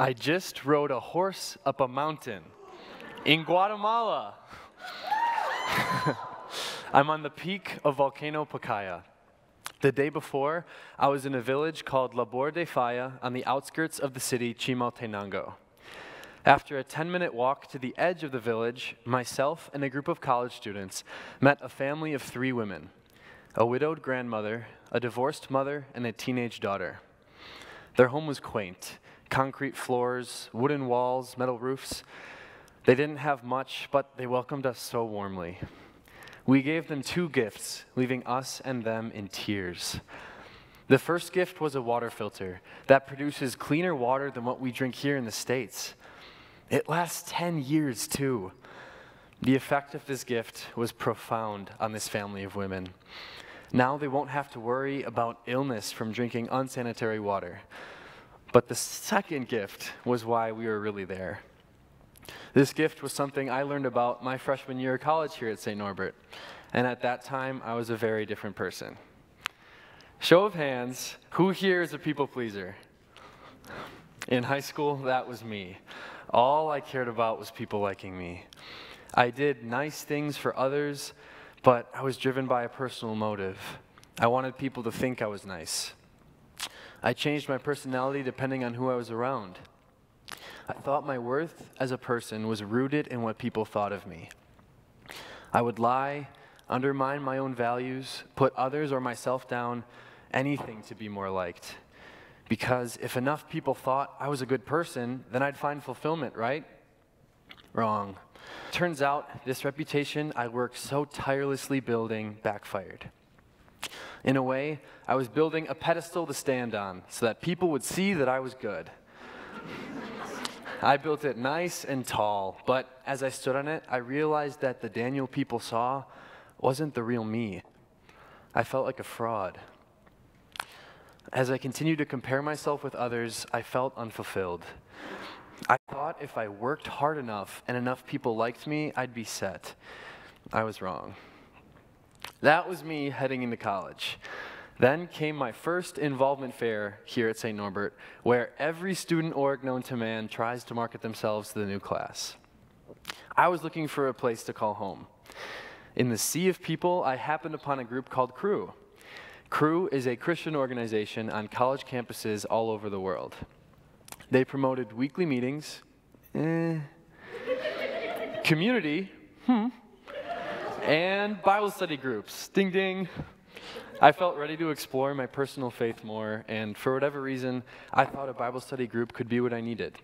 I just rode a horse up a mountain in Guatemala. I'm on the peak of Volcano Pacaya. The day before, I was in a village called Labor de Falla on the outskirts of the city Chimaltenango. After a 10 minute walk to the edge of the village, myself and a group of college students met a family of three women a widowed grandmother, a divorced mother, and a teenage daughter. Their home was quaint concrete floors, wooden walls, metal roofs. They didn't have much, but they welcomed us so warmly. We gave them two gifts, leaving us and them in tears. The first gift was a water filter that produces cleaner water than what we drink here in the States. It lasts 10 years, too. The effect of this gift was profound on this family of women. Now they won't have to worry about illness from drinking unsanitary water. But the second gift was why we were really there. This gift was something I learned about my freshman year of college here at St. Norbert. And at that time, I was a very different person. Show of hands, who here is a people pleaser? In high school, that was me. All I cared about was people liking me. I did nice things for others, but I was driven by a personal motive. I wanted people to think I was nice. I changed my personality depending on who I was around. I thought my worth as a person was rooted in what people thought of me. I would lie, undermine my own values, put others or myself down, anything to be more liked. Because if enough people thought I was a good person, then I'd find fulfillment, right? Wrong. Turns out this reputation I worked so tirelessly building backfired. In a way, I was building a pedestal to stand on so that people would see that I was good. I built it nice and tall, but as I stood on it, I realized that the Daniel people saw wasn't the real me. I felt like a fraud. As I continued to compare myself with others, I felt unfulfilled. I thought if I worked hard enough and enough people liked me, I'd be set. I was wrong. That was me heading into college. Then came my first involvement fair here at St. Norbert, where every student org known to man tries to market themselves to the new class. I was looking for a place to call home. In the sea of people, I happened upon a group called Cru. Cru is a Christian organization on college campuses all over the world. They promoted weekly meetings, eh, community, hmm, and Bible study groups. Ding ding. I felt ready to explore my personal faith more, and for whatever reason, I thought a Bible study group could be what I needed.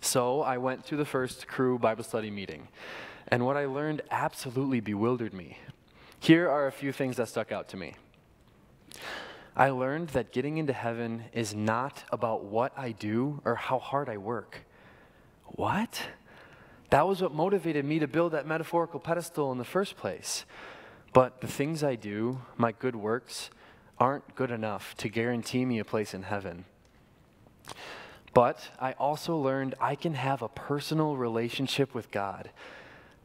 So I went to the first Cru Bible study meeting, and what I learned absolutely bewildered me. Here are a few things that stuck out to me. I learned that getting into heaven is not about what I do or how hard I work. What? That was what motivated me to build that metaphorical pedestal in the first place. But the things I do, my good works, aren't good enough to guarantee me a place in heaven. But I also learned I can have a personal relationship with God.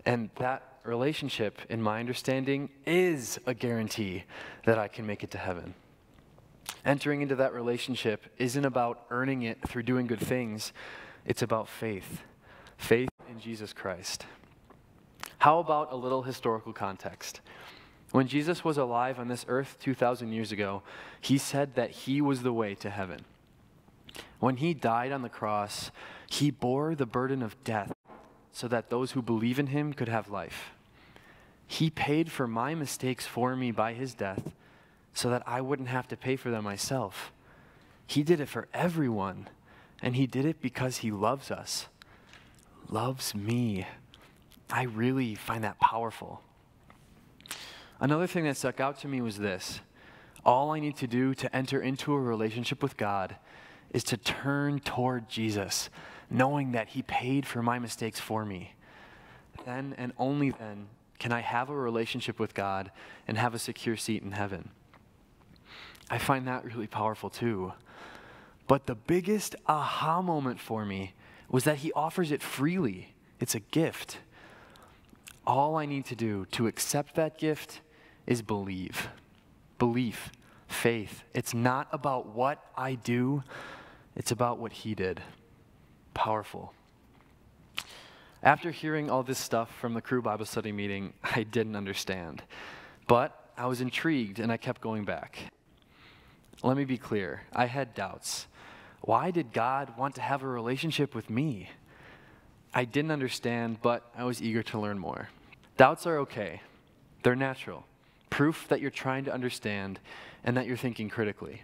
And that relationship, in my understanding, is a guarantee that I can make it to heaven. Entering into that relationship isn't about earning it through doing good things, it's about faith. Faith Jesus Christ. How about a little historical context? When Jesus was alive on this earth 2,000 years ago, he said that he was the way to heaven. When he died on the cross, he bore the burden of death so that those who believe in him could have life. He paid for my mistakes for me by his death so that I wouldn't have to pay for them myself. He did it for everyone, and He did it because He loves us, loves me. I really find that powerful. Another thing that stuck out to me was this all I need to do to enter into a relationship with God is to turn toward Jesus, knowing that He paid for my mistakes for me. Then and only then can I have a relationship with God and have a secure seat in heaven. I find that really powerful too. But the biggest aha moment for me was that he offers it freely. It's a gift. All I need to do to accept that gift is believe. Belief, faith. It's not about what I do, it's about what he did. powerful. After hearing all this stuff from the Cru Bible study meeting, I didn't understand. But I was intrigued and I kept going back. Let me be clear I had doubts. Why did God want to have a relationship with me? I didn't understand, but I was eager to learn more. Doubts are okay, they're natural. Proof that you're trying to understand and that you're thinking critically.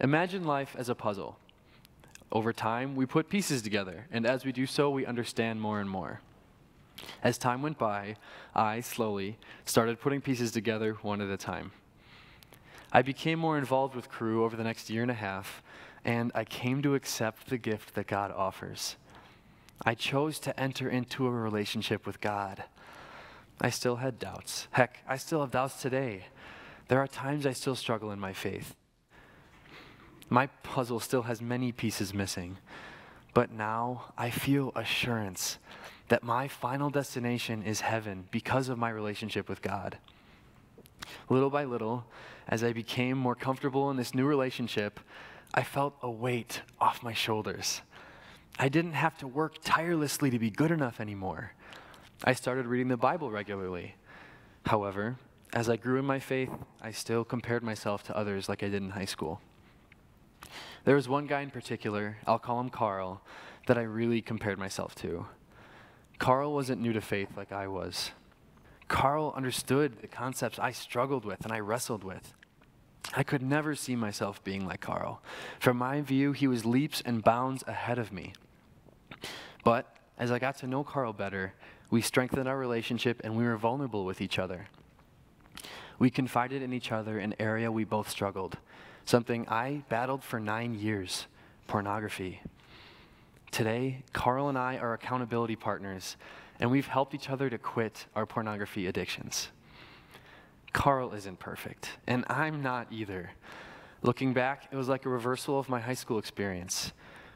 Imagine life as a puzzle. Over time, we put pieces together, and as we do so, we understand more and more. As time went by, I slowly started putting pieces together one at a time. I became more involved with Cru over the next year and a half, and I came to accept the gift that God offers. I chose to enter into a relationship with God. I still had doubts. Heck, I still have doubts today. There are times I still struggle in my faith. My puzzle still has many pieces missing, but now I feel assurance that my final destination is heaven because of my relationship with God. Little by little, as I became more comfortable in this new relationship, I felt a weight off my shoulders. I didn't have to work tirelessly to be good enough anymore. I started reading the Bible regularly. However, as I grew in my faith, I still compared myself to others like I did in high school. There was one guy in particular, I'll call him Carl, that I really compared myself to. Carl wasn't new to faith like I was. Carl understood the concepts I struggled with and I wrestled with. I could never see myself being like Carl. From my view, he was leaps and bounds ahead of me. But as I got to know Carl better, we strengthened our relationship and we were vulnerable with each other. We confided in each other an area we both struggled, something I battled for nine years pornography. Today, Carl and I are accountability partners, and we've helped each other to quit our pornography addictions. Carl isn't perfect, and I'm not either. Looking back, it was like a reversal of my high school experience.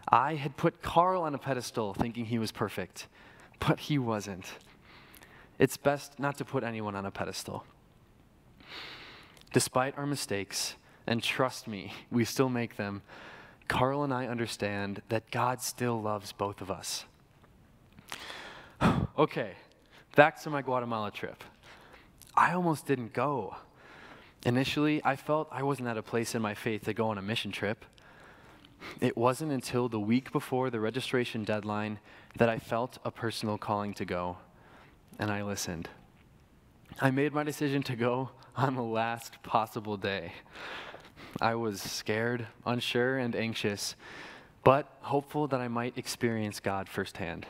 I had put Carl on a pedestal thinking he was perfect, but he wasn't. It's best not to put anyone on a pedestal. Despite our mistakes, and trust me, we still make them, Carl and I understand that God still loves both of us. Okay, back to my Guatemala trip. I almost didn't go. Initially, I felt I wasn't at a place in my faith to go on a mission trip. It wasn't until the week before the registration deadline that I felt a personal calling to go, and I listened. I made my decision to go on the last possible day. I was scared, unsure, and anxious, but hopeful that I might experience God firsthand.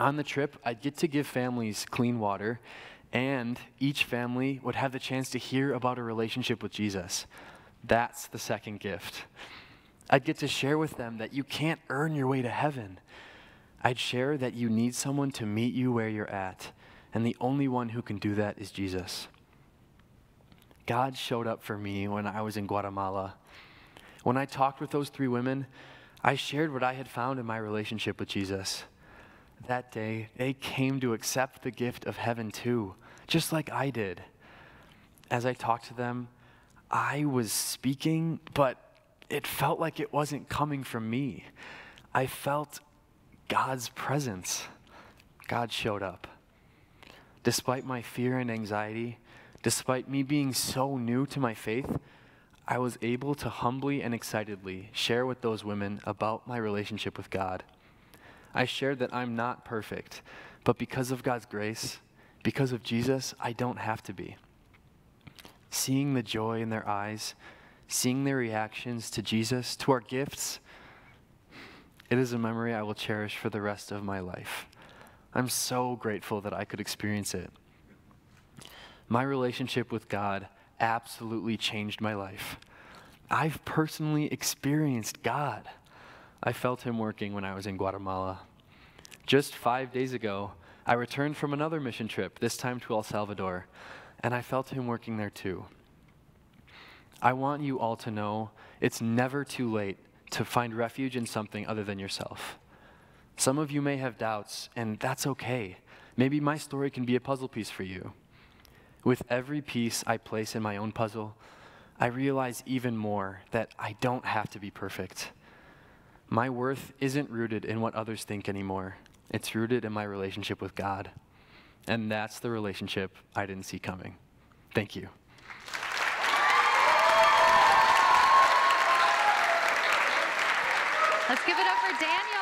On the trip, I'd get to give families clean water, and each family would have the chance to hear about a relationship with Jesus. That's the second gift. I'd get to share with them that you can't earn your way to heaven. I'd share that you need someone to meet you where you're at, and the only one who can do that is Jesus. God showed up for me when I was in Guatemala. When I talked with those three women, I shared what I had found in my relationship with Jesus. That day, they came to accept the gift of heaven too, just like I did. As I talked to them, I was speaking, but it felt like it wasn't coming from me. I felt God's presence. God showed up. Despite my fear and anxiety, despite me being so new to my faith, I was able to humbly and excitedly share with those women about my relationship with God. I shared that I'm not perfect, but because of God's grace, because of Jesus, I don't have to be. Seeing the joy in their eyes, seeing their reactions to Jesus, to our gifts, it is a memory I will cherish for the rest of my life. I'm so grateful that I could experience it. My relationship with God absolutely changed my life. I've personally experienced God. I felt Him working when I was in Guatemala. Just five days ago, I returned from another mission trip, this time to El Salvador, and I felt Him working there too. I want you all to know it's never too late to find refuge in something other than yourself. Some of you may have doubts, and that's okay. Maybe my story can be a puzzle piece for you. With every piece I place in my own puzzle, I realize even more that I don't have to be perfect. My worth isn't rooted in what others think anymore. It's rooted in my relationship with God. And that's the relationship I didn't see coming. Thank you. Let's give it up for Daniel.